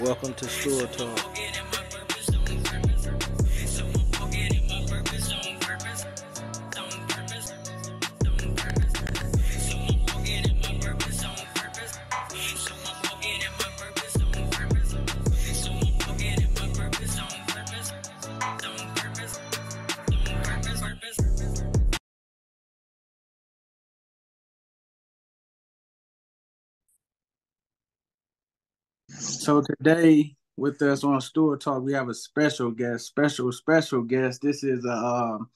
Welcome to Store Talk. So today with us on Store Talk, we have a special guest, special special guest. This is a um,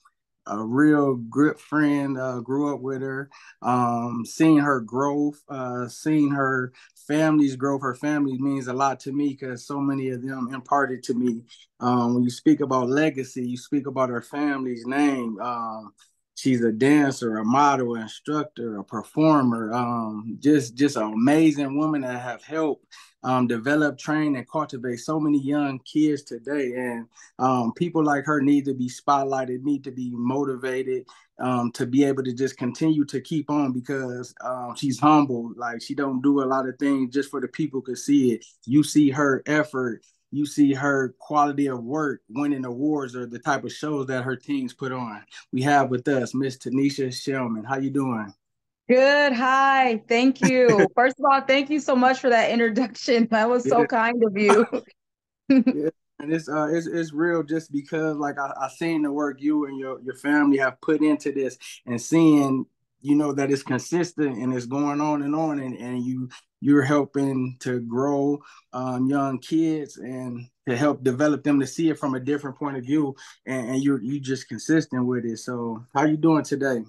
a real good friend. Uh, grew up with her, um, seeing her growth, uh, seeing her family's growth. Her family means a lot to me because so many of them imparted to me. Um, when you speak about legacy, you speak about her family's name. Um, she's a dancer, a model, instructor, a performer. Um, just just an amazing woman that have helped um, develop, train, and cultivate so many young kids today. And um, people like her need to be spotlighted, need to be motivated um, to be able to just continue to keep on because um, she's humble. Like she don't do a lot of things just for the people to see it. You see her effort. You see her quality of work, winning awards, or the type of shows that her teams put on. We have with us Miss Tanisha Shelmon. How you doing? Good. Hi. Thank you. First of all, thank you so much for that introduction. That was so yeah. kind of you. yeah. And it's uh it's, it's real just because like I, I seen the work you and your, your family have put into this and seeing you know that it's consistent and it's going on and on and, and you you're helping to grow um, young kids and to help develop them to see it from a different point of view and, and you're you just consistent with it so how you doing today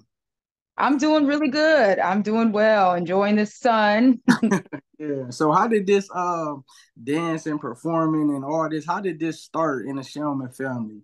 I'm doing really good. I'm doing well, enjoying the sun. yeah. So how did this um dance and performing and all this, how did this start in the Shelmon family?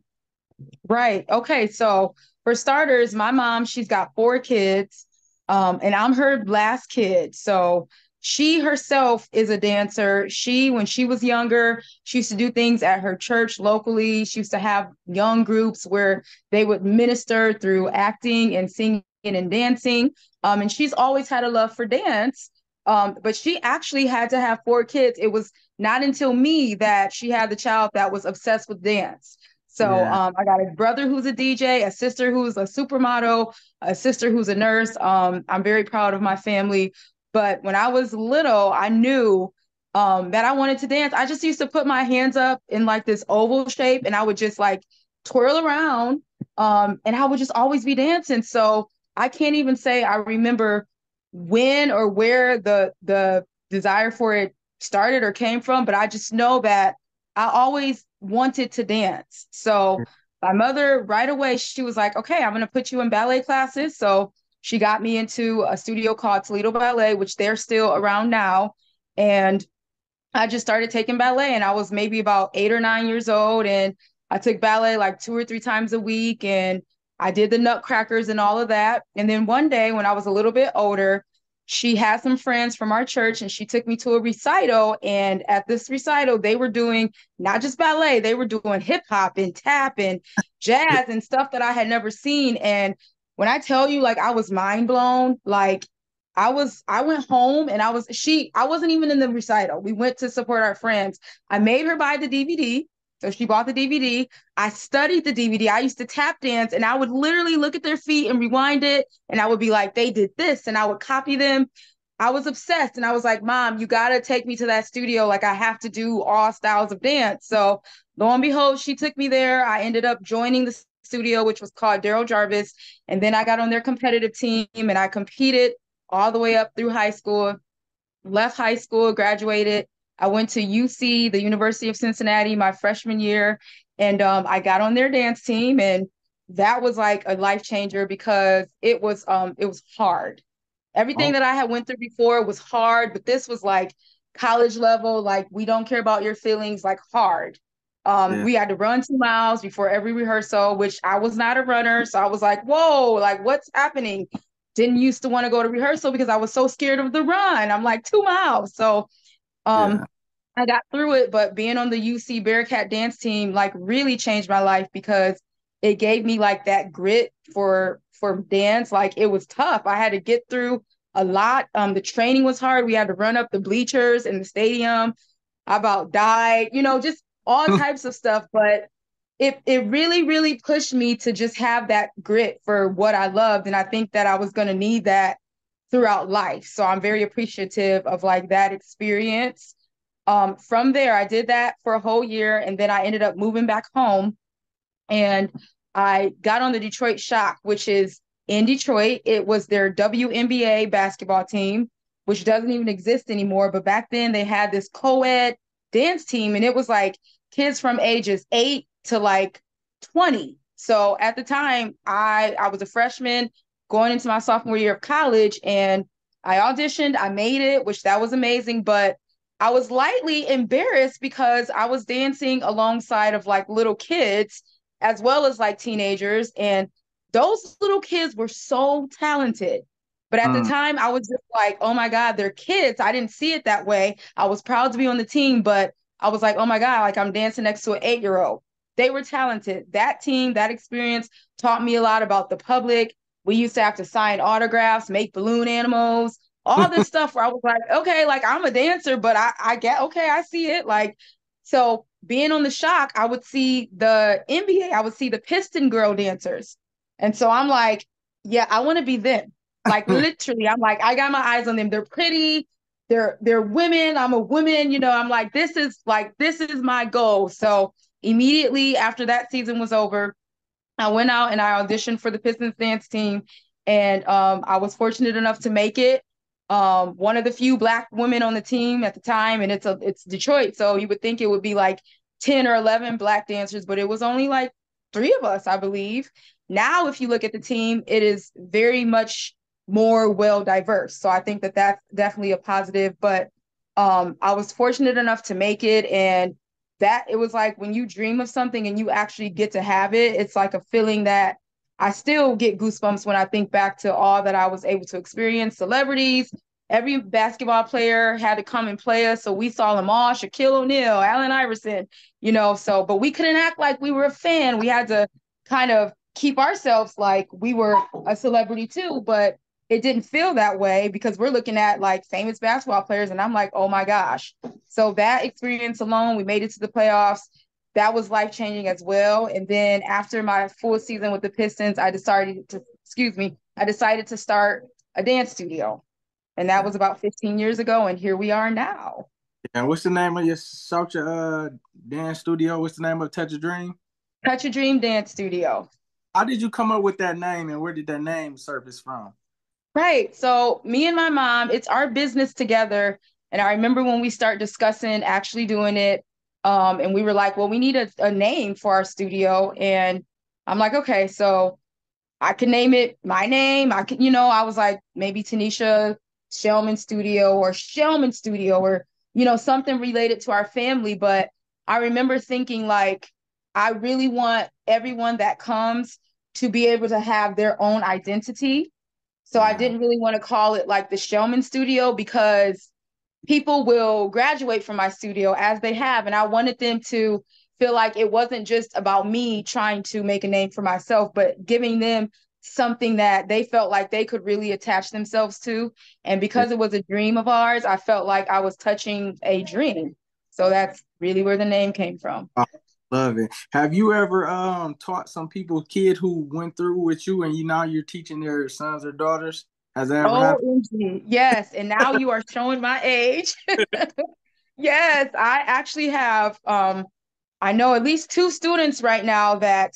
Right. Okay. So for starters, my mom, she's got four kids. Um, and I'm her last kid. So she herself is a dancer. She, when she was younger, she used to do things at her church locally. She used to have young groups where they would minister through acting and singing and dancing. Um, and she's always had a love for dance. Um, but she actually had to have four kids. It was not until me that she had the child that was obsessed with dance. So yeah. um, I got a brother who's a DJ, a sister who's a supermodel, a sister who's a nurse. Um, I'm very proud of my family. But when I was little, I knew um, that I wanted to dance. I just used to put my hands up in like this oval shape and I would just like twirl around um, and I would just always be dancing. So I can't even say I remember when or where the the desire for it started or came from, but I just know that I always wanted to dance. So my mother right away she was like, "Okay, I'm going to put you in ballet classes." So she got me into a studio called Toledo Ballet, which they're still around now, and I just started taking ballet and I was maybe about 8 or 9 years old and I took ballet like two or three times a week and I did the nutcrackers and all of that. And then one day when I was a little bit older, she had some friends from our church and she took me to a recital. And at this recital, they were doing not just ballet, they were doing hip hop and tap and jazz and stuff that I had never seen. And when I tell you, like, I was mind blown, like, I was, I went home and I was, she, I wasn't even in the recital. We went to support our friends. I made her buy the DVD so she bought the DVD. I studied the DVD. I used to tap dance and I would literally look at their feet and rewind it. And I would be like, they did this. And I would copy them. I was obsessed. And I was like, Mom, you got to take me to that studio. Like, I have to do all styles of dance. So lo and behold, she took me there. I ended up joining the studio, which was called Daryl Jarvis. And then I got on their competitive team and I competed all the way up through high school, left high school, graduated I went to UC, the University of Cincinnati, my freshman year, and um, I got on their dance team, and that was like a life changer because it was um it was hard. Everything oh. that I had went through before was hard, but this was like college level, like we don't care about your feelings, like hard. Um, yeah. we had to run two miles before every rehearsal, which I was not a runner, so I was like, "Whoa, like what's happening?" Didn't used to want to go to rehearsal because I was so scared of the run. I'm like two miles, so um, yeah. I got through it, but being on the UC Bearcat dance team like really changed my life because it gave me like that grit for for dance. Like it was tough. I had to get through a lot. Um, the training was hard. We had to run up the bleachers in the stadium. I about died, you know, just all types of stuff. But it it really, really pushed me to just have that grit for what I loved. And I think that I was gonna need that throughout life. So I'm very appreciative of like that experience. Um, from there, I did that for a whole year, and then I ended up moving back home, and I got on the Detroit Shock, which is in Detroit. It was their WNBA basketball team, which doesn't even exist anymore. But back then, they had this co-ed dance team, and it was like kids from ages eight to like 20. So at the time, I I was a freshman going into my sophomore year of college and I auditioned, I made it, which that was amazing, but I was lightly embarrassed because I was dancing alongside of like little kids as well as like teenagers and those little kids were so talented. But at mm. the time I was just like, "Oh my god, they're kids." I didn't see it that way. I was proud to be on the team, but I was like, "Oh my god, like I'm dancing next to an 8-year-old." They were talented. That team, that experience taught me a lot about the public, we used to have to sign autographs, make balloon animals, all this stuff where I was like, okay, like I'm a dancer, but I, I get okay, I see it. Like, so being on the shock, I would see the NBA, I would see the piston girl dancers. And so I'm like, yeah, I want to be them. Like literally, I'm like, I got my eyes on them. They're pretty, they're they're women. I'm a woman, you know. I'm like, this is like this is my goal. So immediately after that season was over, I went out and I auditioned for the Pistons dance team, and um, I was fortunate enough to make it. Um, one of the few black women on the team at the time, and it's a it's Detroit, so you would think it would be like ten or eleven black dancers, but it was only like three of us, I believe. Now, if you look at the team, it is very much more well diverse. So I think that that's definitely a positive. But um, I was fortunate enough to make it, and that it was like when you dream of something and you actually get to have it, it's like a feeling that I still get goosebumps when I think back to all that I was able to experience. Celebrities, every basketball player had to come and play us. So we saw them all, Shaquille O'Neal, Allen Iverson, you know, so but we couldn't act like we were a fan. We had to kind of keep ourselves like we were a celebrity too. But it didn't feel that way because we're looking at like famous basketball players and I'm like, oh my gosh. So that experience alone, we made it to the playoffs. That was life changing as well. And then after my full season with the Pistons, I decided to, excuse me, I decided to start a dance studio. And that was about 15 years ago. And here we are now. And what's the name of your Salcha uh, dance studio? What's the name of Touch a Dream? Touch a Dream Dance Studio. How did you come up with that name and where did that name surface from? Right. So me and my mom, it's our business together. And I remember when we start discussing actually doing it, um, and we were like, well, we need a, a name for our studio. And I'm like, okay, so I can name it my name. I can, you know, I was like, maybe Tanisha Shelmon Studio or Shelmon Studio or, you know, something related to our family. But I remember thinking like, I really want everyone that comes to be able to have their own identity so. I didn't really want to call it like the Shelmon Studio because people will graduate from my studio as they have. And I wanted them to feel like it wasn't just about me trying to make a name for myself, but giving them something that they felt like they could really attach themselves to. And because it was a dream of ours, I felt like I was touching a dream. So that's really where the name came from. Uh, Love it. Have you ever um taught some people, kid who went through with you, and you now you're teaching their sons or daughters? Has that ever oh, happened? Yes, and now you are showing my age. yes, I actually have. Um, I know at least two students right now that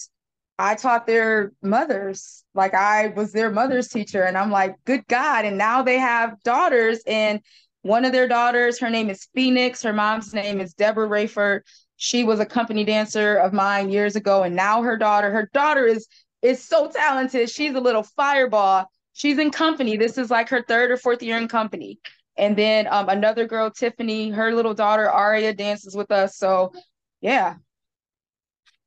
I taught their mothers. Like I was their mother's teacher, and I'm like, good God! And now they have daughters, and one of their daughters, her name is Phoenix. Her mom's name is Deborah Rayford she was a company dancer of mine years ago, and now her daughter, her daughter is is so talented. She's a little fireball. She's in company. This is like her third or fourth year in company. And then um, another girl, Tiffany, her little daughter Aria dances with us. So, yeah.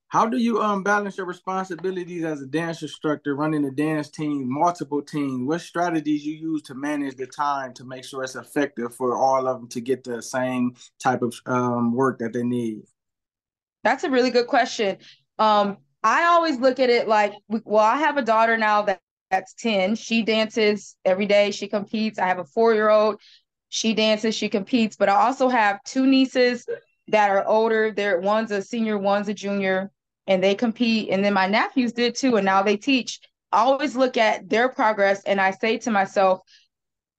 How do you um balance your responsibilities as a dance instructor, running a dance team, multiple teams? What strategies you use to manage the time to make sure it's effective for all of them to get the same type of um, work that they need? That's a really good question. Um, I always look at it like, well, I have a daughter now that that's 10. She dances every day. She competes. I have a four year old. She dances, she competes, but I also have two nieces that are older. They're one's a senior, one's a junior, and they compete. And then my nephews did too, and now they teach. I always look at their progress and I say to myself,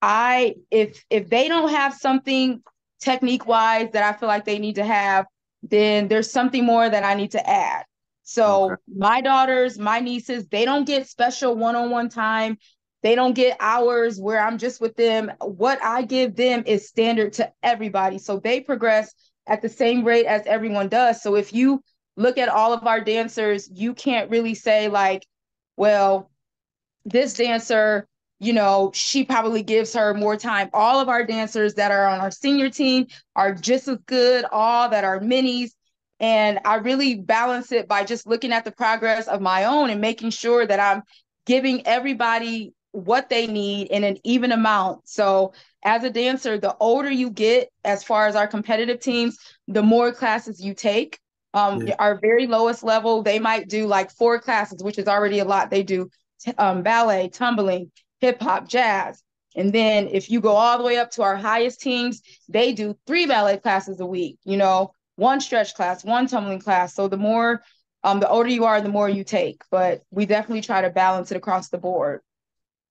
I if if they don't have something technique wise that I feel like they need to have, then there's something more that I need to add. So okay. my daughters, my nieces, they don't get special one-on-one time. They don't get hours where I'm just with them. What I give them is standard to everybody. So they progress at the same rate as everyone does. So if you look at all of our dancers, you can't really say like, well, this dancer you know, she probably gives her more time. All of our dancers that are on our senior team are just as good, all that are minis. And I really balance it by just looking at the progress of my own and making sure that I'm giving everybody what they need in an even amount. So, as a dancer, the older you get, as far as our competitive teams, the more classes you take. Um, yeah. Our very lowest level, they might do like four classes, which is already a lot. They do um, ballet, tumbling, hip hop, jazz. And then if you go all the way up to our highest teams, they do three ballet classes a week, you know, one stretch class, one tumbling class. So the more um the older you are, the more you take. But we definitely try to balance it across the board.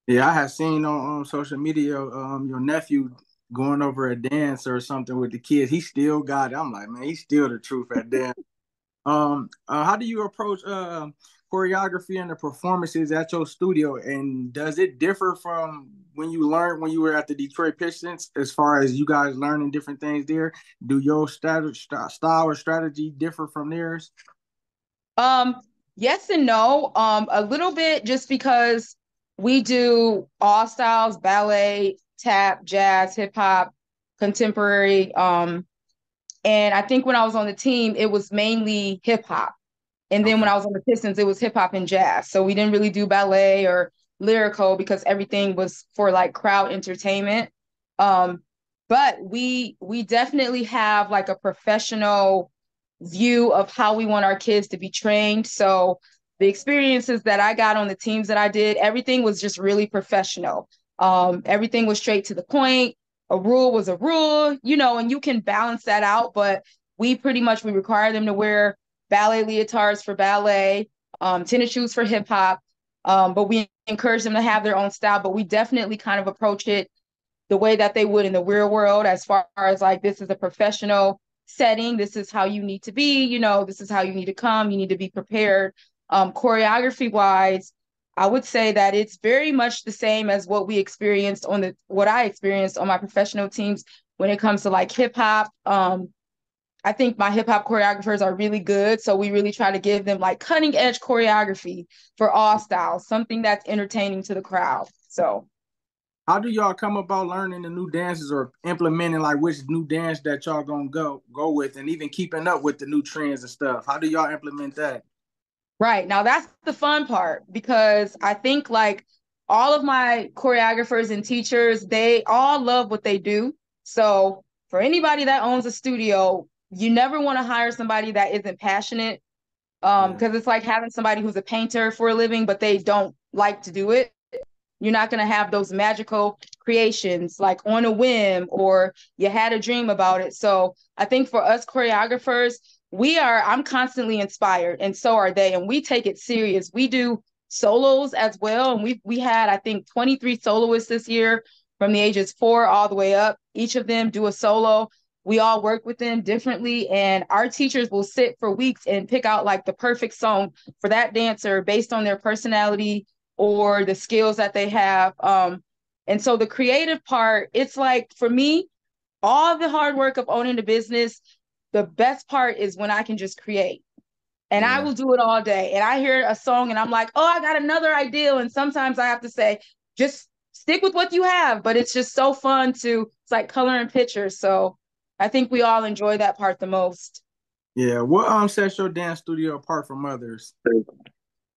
Yeah, I have seen on, social media um your nephew going over a dance or something with the kids. He still got it. I'm like, man, he's still the truth at dance. um, uh, how do you approach uh choreography and the performances at your studio and does it differ from when you learned when you were at the detroit pistons as far as you guys learning different things there? Do your style or strategy differ from theirs? Um yes and no. Um a little bit just because we do all styles ballet tap jazz hip-hop contemporary um and i think when i was on the team it was mainly hip-hop and then when I was on the Pistons, it was hip hop and jazz. So we didn't really do ballet or lyrical because everything was for like crowd entertainment. Um, but we we definitely have like a professional view of how we want our kids to be trained. So the experiences that I got on the teams that I did, everything was just really professional. Um, everything was straight to the point. A rule was a rule, you know, and you can balance that out. But we pretty much we require them to wear ballet leotards for ballet, um, tennis shoes for hip hop. Um, but we encourage them to have their own style. But we definitely kind of approach it the way that they would in the real world, as far as like this is a professional setting. This is how you need to be. You know, this is how you need to come. You need to be prepared. Um, choreography wise, I would say that it's very much the same as what we experienced on the what I experienced on my professional teams when it comes to like hip hop. Um, I think my hip hop choreographers are really good. So we really try to give them like cutting edge choreography for all styles, something that's entertaining to the crowd. So how do y'all come about learning the new dances or implementing like which new dance that y'all gonna go go with and even keeping up with the new trends and stuff? How do y'all implement that? Right. Now that's the fun part because I think like all of my choreographers and teachers, they all love what they do. So for anybody that owns a studio, you never want to hire somebody that isn't passionate um because it's like having somebody who's a painter for a living but they don't like to do it. You're not going to have those magical creations like on a whim or you had a dream about it. So i think for us choreographers we are i'm constantly inspired and so are they and we take it serious. We do solos as well and we we had i think 23 soloists this year from the ages 4 all the way up. Each of them do a solo we all work with them differently and our teachers will sit for weeks and pick out like the perfect song for that dancer based on their personality or the skills that they have um, and so the creative part it's like for me all the hard work of owning the business the best part is when i can just create and yeah. i will do it all day and i hear a song and i'm like oh i got another idea and sometimes i have to say just stick with what you have but it's just so fun to it's like coloring pictures so I think we all enjoy that part the most. Yeah. What um sets your dance studio apart from others?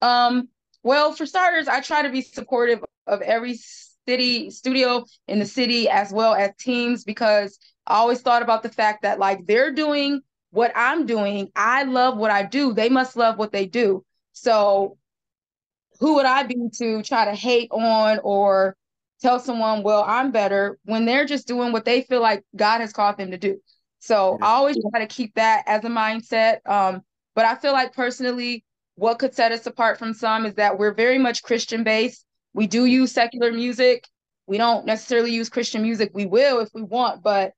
Um, well, for starters, I try to be supportive of every city studio in the city as well as teams because I always thought about the fact that like they're doing what I'm doing. I love what I do. They must love what they do. So who would I be to try to hate on or tell someone, well, I'm better when they're just doing what they feel like God has called them to do. So I always try to keep that as a mindset. Um, but I feel like personally, what could set us apart from some is that we're very much Christian based. We do use secular music. We don't necessarily use Christian music. We will if we want, but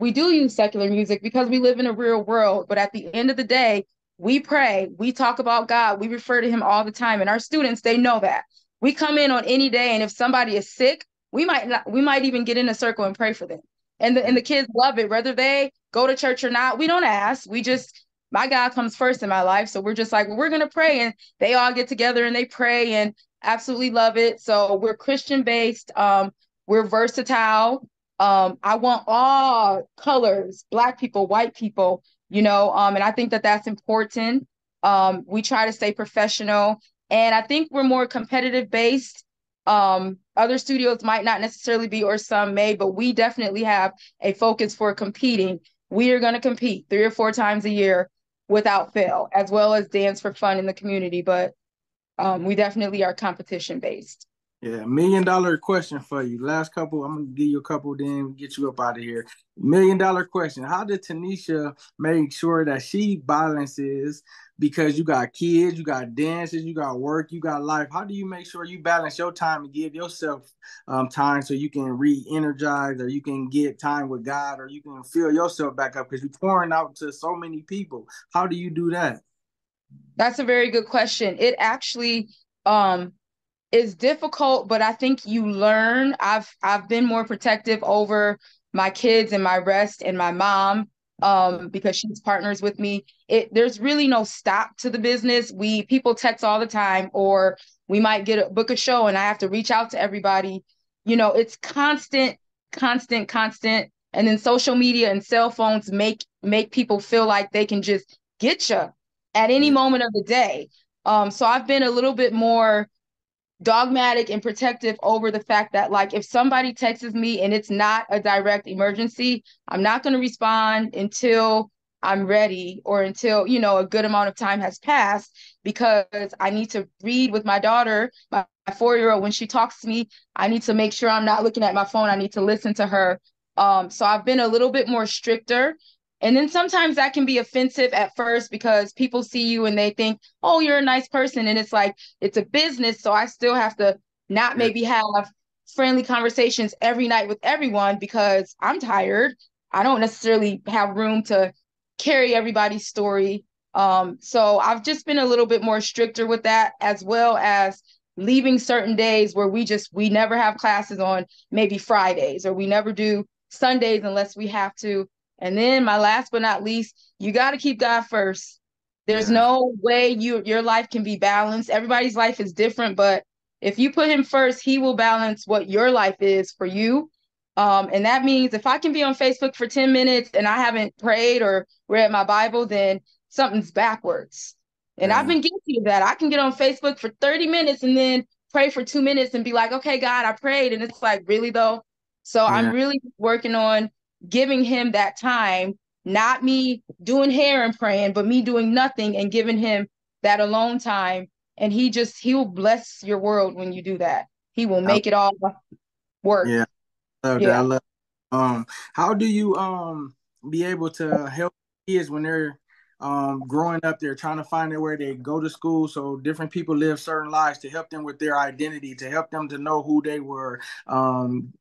we do use secular music because we live in a real world. But at the end of the day, we pray, we talk about God, we refer to Him all the time. And our students, they know that. We come in on any day, and if somebody is sick, we might not, we might even get in a circle and pray for them. And the and the kids love it, whether they go to church or not. We don't ask. We just my God comes first in my life. So we're just like, well, we're gonna pray. And they all get together and they pray and absolutely love it. So we're Christian based. Um, we're versatile. Um, I want all colors, black people, white people, you know, um, and I think that that's important. Um, we try to stay professional, and I think we're more competitive based. Um, other studios might not necessarily be, or some may, but we definitely have a focus for competing. We are going to compete three or four times a year without fail, as well as dance for fun in the community. But um, we definitely are competition based. Yeah, million dollar question for you. Last couple, I'm gonna give you a couple, then get you up out of here. Million dollar question: How did Tanisha make sure that she balances? Because you got kids, you got dances, you got work, you got life. How do you make sure you balance your time and give yourself um, time so you can re-energize, or you can get time with God, or you can fill yourself back up? Because you're pouring out to so many people. How do you do that? That's a very good question. It actually um is difficult, but I think you learn. I've I've been more protective over my kids and my rest and my mom um because she's partners with me. It there's really no stop to the business. We people text all the time or we might get a book a show and I have to reach out to everybody. You know, it's constant, constant, constant. And then social media and cell phones make make people feel like they can just get you at any moment of the day. Um, so I've been a little bit more dogmatic and protective over the fact that like if somebody texts me and it's not a direct emergency i'm not going to respond until i'm ready or until you know a good amount of time has passed because i need to read with my daughter my, four year old when she talks to me i need to make sure i'm not looking at my phone. I need to listen to her. Um, so i've been a little bit more stricter and then sometimes that can be offensive at first because people see you and they think, oh, you're a nice person. And it's like, it's a business. So I still have to not maybe have friendly conversations every night with everyone because I'm tired. I don't necessarily have room to carry everybody's story. Um, so I've just been a little bit more stricter with that, as well as leaving certain days where we just we never have classes on maybe Fridays or we never do Sundays unless we have to. And then my last but not least, you got to keep God first. There's yeah. no way you your life can be balanced. Everybody's life is different, but if you put him first, he will balance what your life is for you. Um, and that means if I can be on Facebook for 10 minutes and I haven't prayed or read my Bible, then something's backwards. And yeah. I've been guilty of that. I can get on Facebook for 30 minutes and then pray for two minutes and be like, okay, God, I prayed. And it's like, really though? So yeah. I'm really working on giving him that time, not me doing hair and praying, but me doing nothing and giving him that alone time. And he just, he will bless your world when you do that. He will make it all work. Yeah. Love yeah. I love, um, how do you um be able to help kids when they're um, growing up, they're trying to find out where they go to school. So different people live certain lives to help them with their identity, to help them to know who they were, um,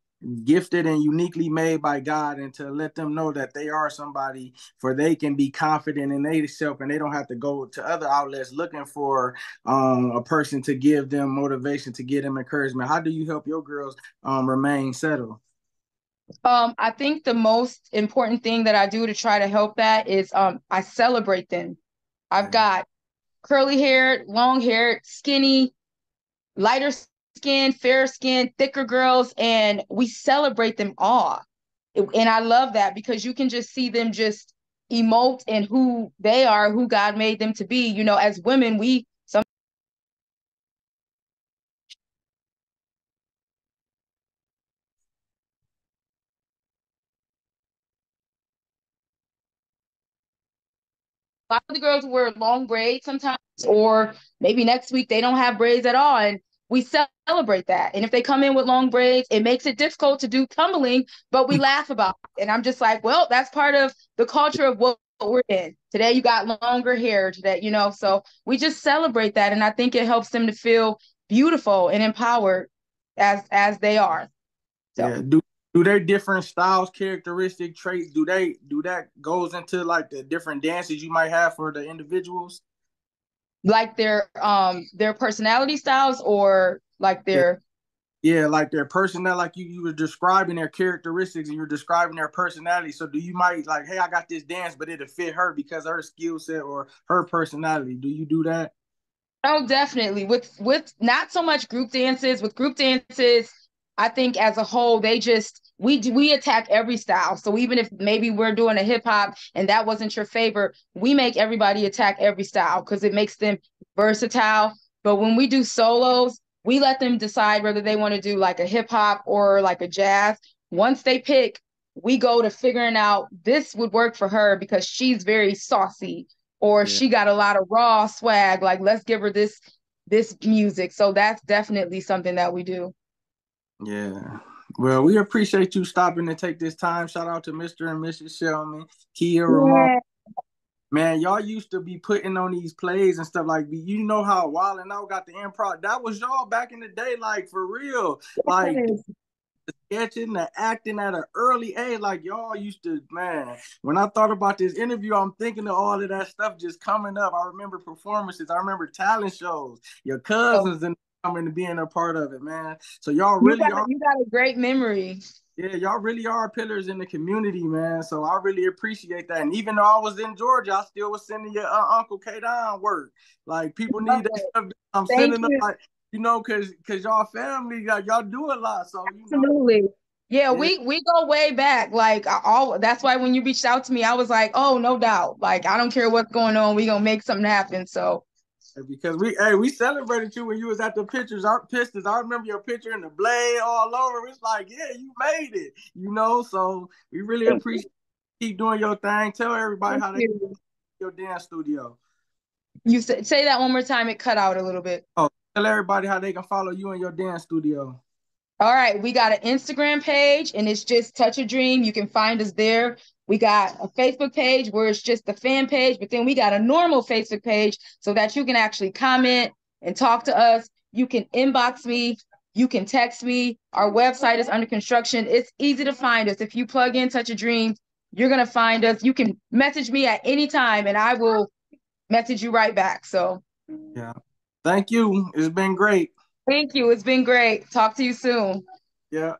gifted and uniquely made by God and to let them know that they are somebody for they can be confident in themselves and they don't have to go to other outlets looking for um, a person to give them motivation to give them encouragement. How do you help your girls um, remain settled? Um, I think the most important thing that I do to try to help that is um, I celebrate them. I've got curly hair, long hair, skinny, lighter skin, fair skin, thicker girls, and we celebrate them all. And I love that because you can just see them just emote and who they are, who God made them to be. You know, as women, we some a lot of the girls wear long braids sometimes, or maybe next week they don't have braids at all. And we celebrate that. And if they come in with long braids, it makes it difficult to do tumbling, but we mm. laugh about it. And I'm just like, well, that's part of the culture of what we're in. Today you got longer hair today, you know. So we just celebrate that. And I think it helps them to feel beautiful and empowered as as they are. So. Yeah. Do do their different styles, characteristic traits? Do they do that goes into like the different dances you might have for the individuals? Like their um their personality styles or like their yeah, like their personality, like you, you were describing their characteristics and you're describing their personality. So do you might like, hey, I got this dance, but it'll fit her because her skill set or her personality. Do you do that? Oh, definitely. With with not so much group dances. With group dances, I think as a whole, they just we we attack every style. So even if maybe we're doing a hip hop and that wasn't your favorite, we make everybody attack every style because it makes them versatile. But when we do solos, we let them decide whether they want to do like a hip hop or like a jazz. Once they pick, we go to figuring out this would work for her because she's very saucy or yeah. she got a lot of raw swag. Like let's give her this this music. So that's definitely something that we do. Yeah. Well, we appreciate you stopping to take this time. Shout out to Mr. and Mrs. Shelmon, Kia Ramon, man, y'all used to be putting on these plays and stuff like you know how Wild 'N Out got the improv. That was y'all back in the day, like for real. Like the sketching, the acting at an early age, like y'all used to, man. When I thought about this interview, I'm thinking of all of that stuff just coming up. I remember performances, I remember talent shows, your oh. cousins and coming to being a part of it, man. So y'all really you got, are you got a great memory yeah, y'all really are pillars in the community, man. So I really appreciate that. And even though I was in Georgia, I still was sending your uh, Uncle K down work. Like people need that stuff. I'm Thank sending you. them like you know, cause cause y'all family, y'all, y'all do a lot. So absolutely. Know. Yeah, yeah, we we go way back. Like all that's why when you reached out to me, I was like, oh, no doubt. Like I don't care what's going on, we gonna make something happen. So because we hey we celebrated you when you was at the pictures our Pistons. I remember your picture in the blade all over. It's like, yeah, you made it, you know. So we really appreciate keep doing your thing. Tell everybody Thank how they you. your dance studio. You say, say that one more time. It cut out a little bit. Oh, tell everybody how they can follow you in your dance studio. All right, we got an Instagram page and it's just Touch a Dream. You can find us there. We got a Facebook page where it's just the fan page, but then we got a normal Facebook page so that you can actually comment and talk to us. You can inbox me, you can text me. Our website is under construction. It's easy to find us. If you plug in Touch a Dream, you're going to find us. You can message me at any time and I will message you right back. So, yeah. Thank you. It's been great. Thank you. It's been great. Talk to you soon. Yeah.